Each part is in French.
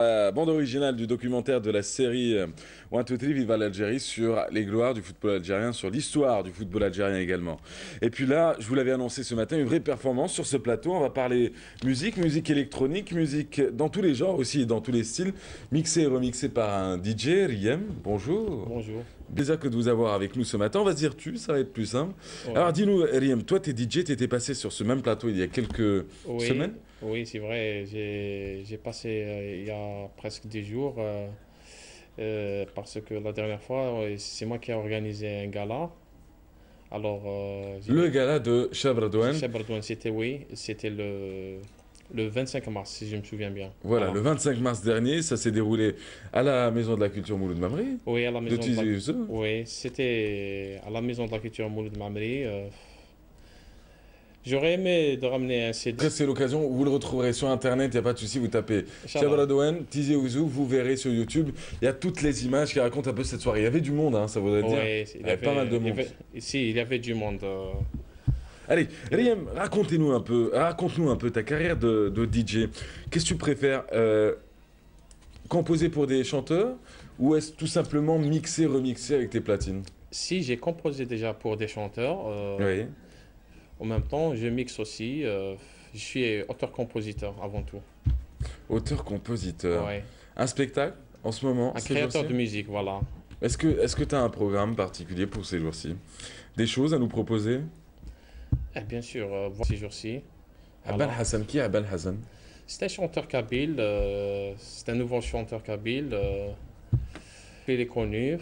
La bande originale du documentaire de la série euh, One Two Three Viva l'Algérie sur les gloires du football algérien, sur l'histoire du football algérien également. Et puis là, je vous l'avais annoncé ce matin, une vraie performance sur ce plateau. On va parler musique, musique électronique, musique dans tous les genres aussi, dans tous les styles, mixé et remixé par un DJ, Riem. Bonjour. Bonjour. Plaisir que de vous avoir avec nous ce matin. On va se dire tu, ça va être plus simple. Ouais. Alors dis-nous, Riem, toi, t'es DJ, t'étais passé sur ce même plateau il y a quelques Oui, semaines? oui c'est vrai. J'ai passé euh, il y a presque 10 jours euh, euh, parce que la dernière fois, c'est moi qui ai organisé un gala. Alors, Le gala de Chabradouane. Chez Bardouane, c'était oui, c'était le, le 25 mars, si je me souviens bien. Voilà, le 25 mars dernier, ça s'est déroulé à la Maison de la Culture Mouloud Mamri. Oui, à la De maison de Tizi la... Ouzou. Oui, c'était à la maison de la culture Mouloud Mamri. euh, J'aurais aimé de ramener un CD. C'est l'occasion, vous le retrouverez sur internet, il n'y a pas de souci, vous tapez Inch'Allah. Chabradouane, Tizi Ouzou, vous verrez sur YouTube. Il y a toutes les images qui racontent un peu cette soirée. Il y avait du monde, hein, ça voudrait dire. Ouais, il y avait pas mal de il y monde. avait- si, il y avait du monde. euh, Allez, Riem, racontez-nous un peu, raconte-nous un peu ta carrière de, de DJ. Qu'est-ce que tu préfères euh, Composer pour des chanteurs ou est-ce tout simplement mixer, remixer avec tes platines? Si j'ai composé déjà pour des chanteurs, euh, Oui. en même temps, je mixe aussi. euh, je suis auteur-compositeur avant tout. Auteur-compositeur. Ouais. Un spectacle en ce moment Un créateur de musique, voilà. Est-ce que est-ce que tu as un programme particulier pour ces jours-ci? Des choses à nous proposer? Et bien sûr, euh, ces jours-ci. Aban. Hassan, qui est Aban Hassan? C'est un chanteur kabyle, euh, c'est un nouveau chanteur kabyle. euh, il est connu.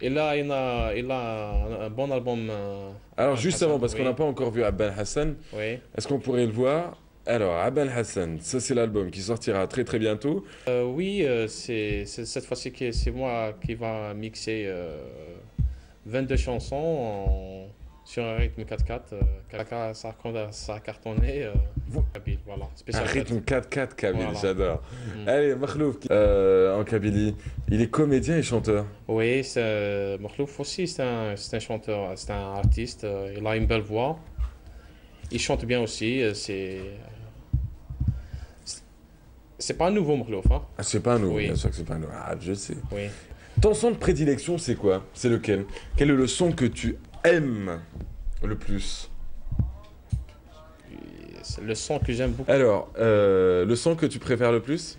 Et là, il a, il a un, bon album. euh, Alors Aban juste Hassan, avant, parce qu'on n'a pas encore vu Aban Hassan, Oui. est-ce qu'on pourrait le voir? Alors, Aban Hassan, ça c'est l'album qui sortira très très bientôt. Euh, oui, euh, c'est cette fois-ci que c'est moi qui va mixer euh, 22 chansons en- sur un rythme 4-4. euh, ça, ça, a- cartonné. euh, kabyle, voilà. Un Spécial rythme 4-4 Kabyle, Voilà. j'adore. Mm. Allez, Makhlouf, euh, en Kabylie, il est comédien et chanteur. Oui, Makhlouf aussi, c'est un, un chanteur, c'est un artiste. euh, il a une belle voix. Il chante bien aussi. euh, C'est. c'est- C'est pas un nouveau Makhlouf, hein? Ah, c'est pas un nouveau, Oui. bien sûr que c'est pas un nouveau. Ah, je sais. Oui. Ton son de prédilection, c'est quoi? C'est lequel? Quel est le son que tu aime le plus Le son que j'aime beaucoup. Alors, euh, le son que tu préfères le plus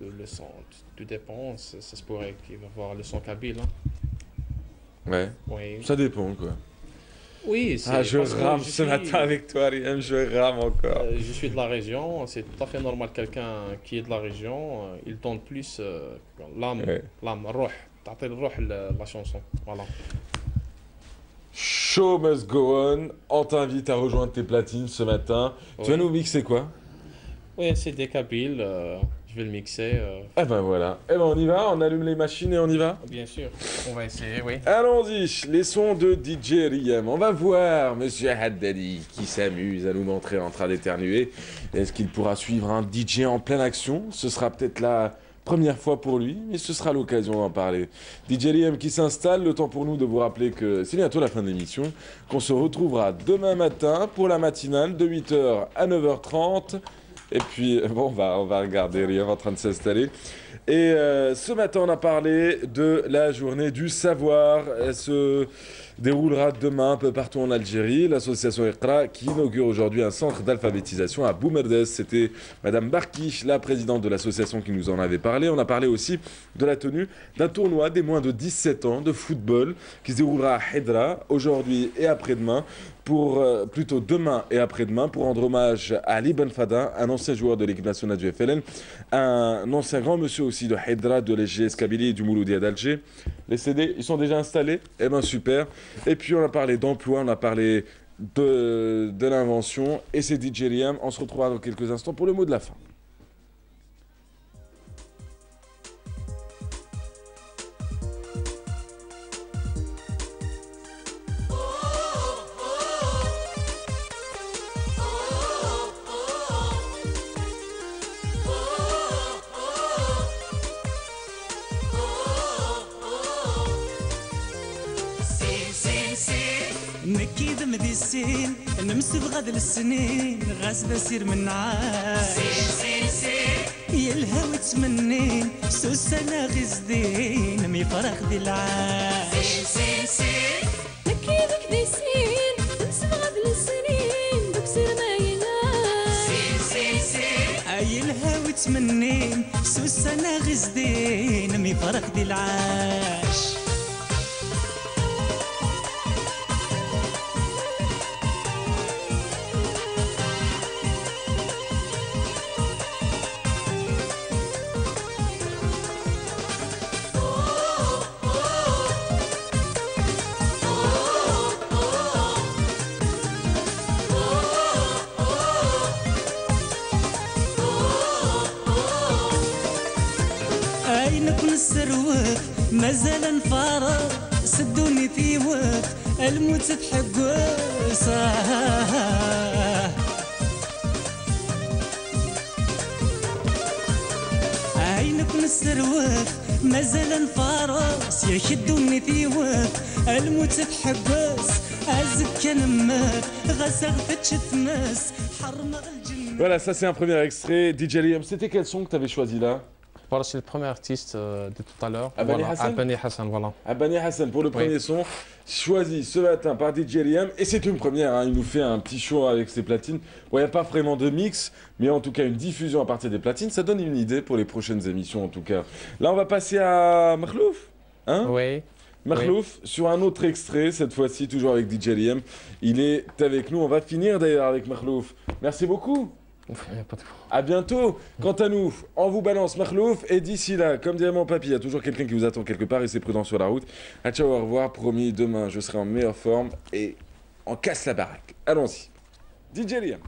Le son, tout dépend. Ça, se pourrait qu'il va voir le son kabyle. Hein. Ouais. Oui. Ça dépend, quoi. Oui, Ah, je rame ce matin avec toi, Riem, je rame encore. Euh, je suis de la région, c'est tout à fait normal. Quelqu'un qui est de la région, euh, il donne plus l'âme, l'âme, roh. T'appelles roh la chanson. Voilà. Show must go on. On t'invite à rejoindre tes platines ce matin. Tu vas nous mixer quoi? Oui, c'est kabyles, euh, je vais le mixer. euh, Eh ben voilà. Eh ben on y va, on allume les machines et on y va bien sûr, on va essayer, oui. Allons-y, les sons de DJ Riem. On va voir Monsieur Haddadi qui s'amuse à nous montrer en train d'éternuer. Est-ce qu'il pourra suivre un DJ en pleine action? Ce sera peut-être la première fois pour lui, mais ce sera l'occasion d'en parler. DJ Riem qui s'installe, le temps pour nous de vous rappeler que c'est bientôt la fin de l'émission, qu'on se retrouvera demain matin pour la matinale de 8h à 9h30. Et puis, bon, on va, on va regarder Riem en train de s'installer. Et euh, ce matin, on a parlé de la journée du savoir. Elle se déroulera demain un peu partout en Algérie. L'association Iqra qui inaugure aujourd'hui un centre d'alphabétisation à Boumerdes. C'était Madame Barkish, la présidente de l'association, qui nous en avait parlé. On a parlé aussi de la tenue d'un tournoi des moins de 17 ans de football qui se déroulera à Hedra aujourd'hui et après-demain. Pour, euh, plutôt demain et après-demain pour rendre hommage à Ali Ben Fada, un ancien joueur de l'équipe nationale du FLN, un ancien grand monsieur aussi de Hedra, de l'EGS Kabylie et du Mouloudia d'Alger. Les CD, ils sont déjà installés Eh ben super. Et puis on a parlé d'emploi, on a parlé de, de l'invention et c'est DJ Liam. On se retrouvera dans quelques instants pour le mot de la fin. مكي ذم ذي السين نمسب غد السنين غاس بسير من عاد سين سير سير. يلهوي تمنين سوسنا غزدين ميفرخ ذي العاد سير سير سين مكي ذك ذي السين نمسب غد السنين دوك ذي العاش. مازال نفارق سدوني في وقت الموت تحق صاه عينك السروخ مازال نفارس يشدوني في وقت الموت تحبس أزك نمات غسغت تشتمس حرم الجنة. Voilà, ça c'est un premier extrait. DJ Liam, c'était quel son que tu avais choisi là? Voilà, c'est le premier artiste euh, de tout à l'heure. Abani voilà. Hassan Abani Hassan, voilà. Abani Hassan pour le premier son, choisi ce matin par DJ Liam. Et c'est une première, hein, il nous fait un petit show avec ses platines. Bon, il n'y a pas vraiment de mix, mais en tout cas une diffusion à partir des platines. Ça donne une idée pour les prochaines émissions en tout cas. Là, on va passer à Marlouf. Hein? Oui. Marlouf, sur un autre extrait, cette fois-ci toujours avec DJ Liam. Il est avec nous. On va finir d'ailleurs avec Marlouf. Merci beaucoup. À bientôt. Quant à nous, on vous balance Marlouf. Et d'ici là, comme dirait mon papy, il y a toujours quelqu'un qui vous attend quelque part et c'est prudent sur la route. À ciao, au revoir. Promis, demain, je serai en meilleure forme et on casse la baraque. Allons-y. DJ Liam.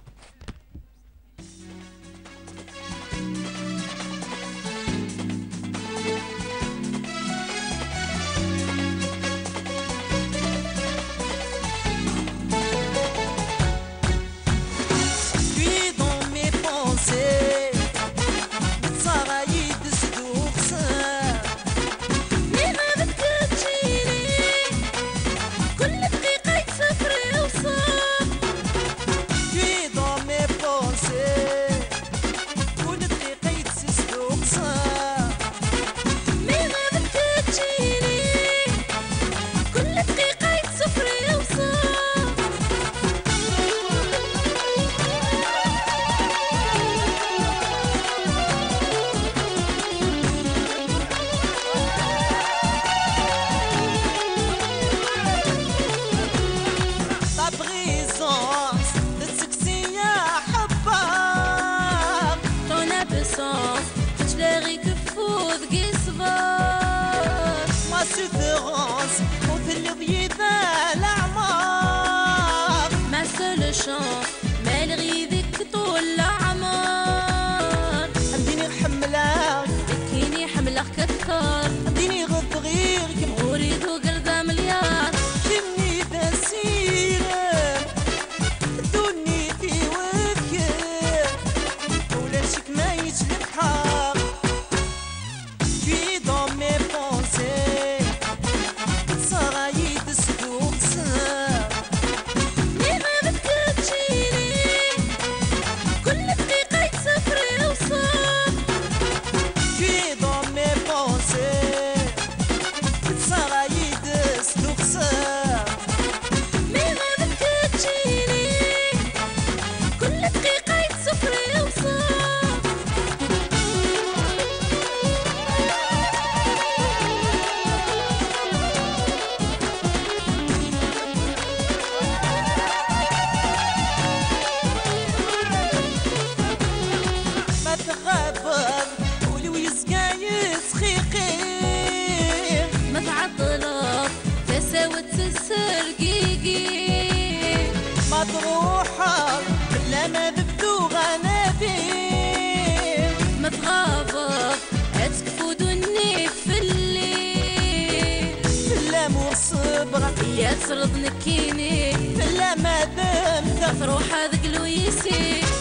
داوت السرقيقي مطروحة بلا ما ببدو غنابي ما متغاضب اتكفو دوني في الليل. لا مو صبرة يا ترض نكيني لا ما دمت روحة هذا قلو يسير